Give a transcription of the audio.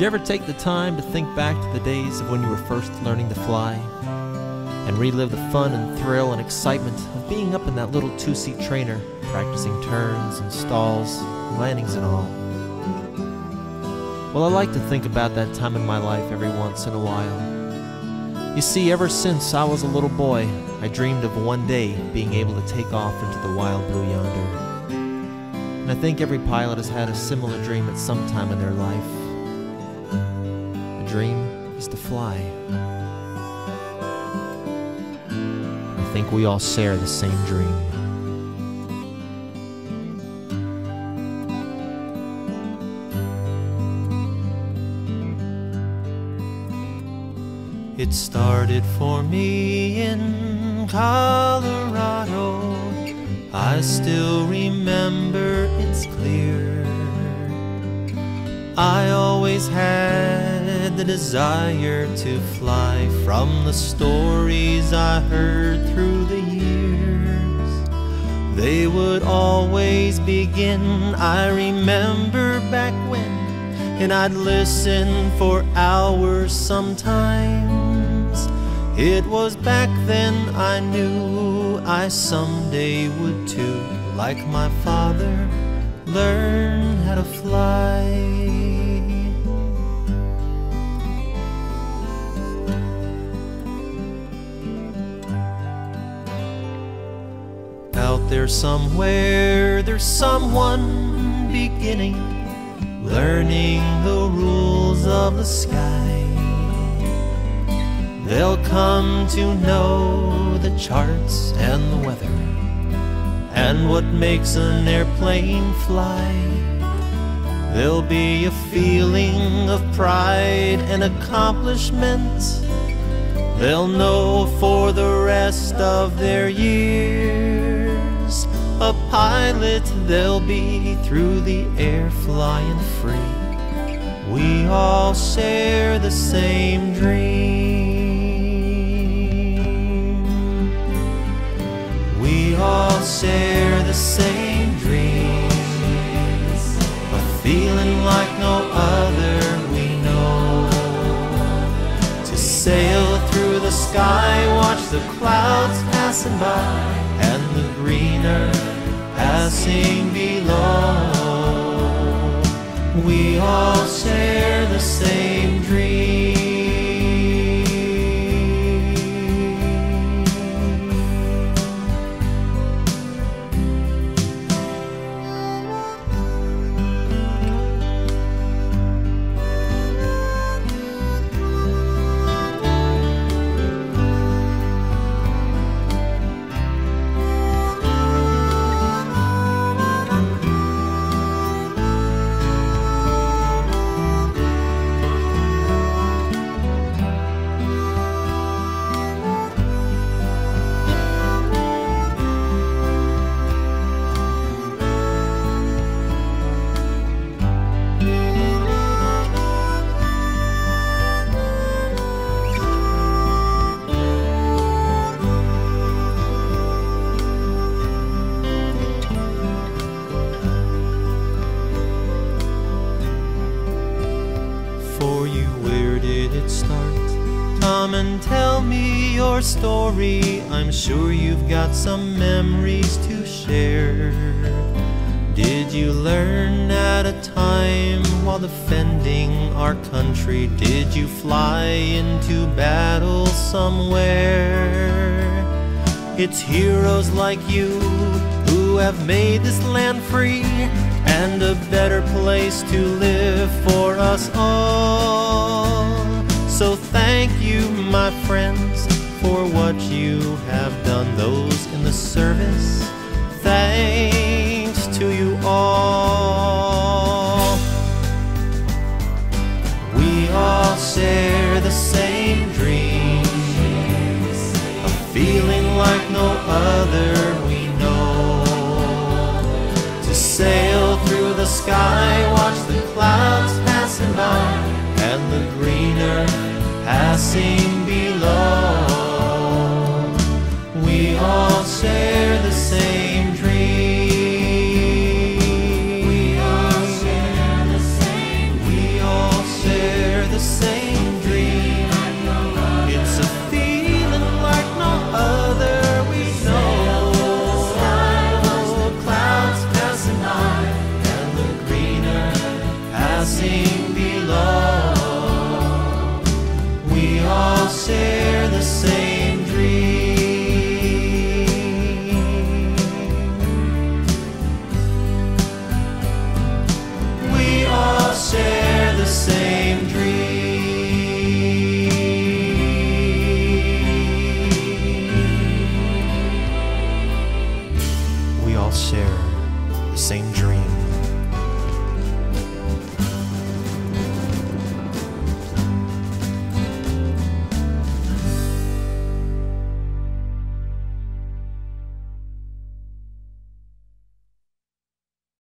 you ever take the time to think back to the days of when you were first learning to fly? And relive the fun and thrill and excitement of being up in that little two seat trainer, practicing turns and stalls, landings and all. Well, I like to think about that time in my life every once in a while. You see, ever since I was a little boy, I dreamed of one day being able to take off into the wild blue yonder. And I think every pilot has had a similar dream at some time in their life. Dream is to fly. I think we all share the same dream. It started for me in Colorado. I still remember it's clear. I always had the desire to fly from the stories I heard through the years. They would always begin, I remember back when, and I'd listen for hours sometimes. It was back then I knew I someday would too, like my father, learn how to fly. Out there somewhere, there's someone beginning, learning the rules of the sky. They'll come to know the charts and the weather and what makes an airplane fly. There'll be a feeling of pride and accomplishment. They'll know for the rest of their years. A pilot they'll be through the air flying free. We all share the same dream. We all share the same dreams. A feeling like no other we know. To sail through the sky, watch the clouds passing by, passing below. We all your story. I'm sure you've got some memories to share. Did you learn at a time while defending our country? Did you fly into battle somewhere? It's heroes like you who have made this land free and a better place to live for us all. So thank you, my friends, you have done. Those in the service, thanks to you all. We all share the same dreams, a feeling like no other we know. To sail through the sky, watch the clouds passing by, and the greener passing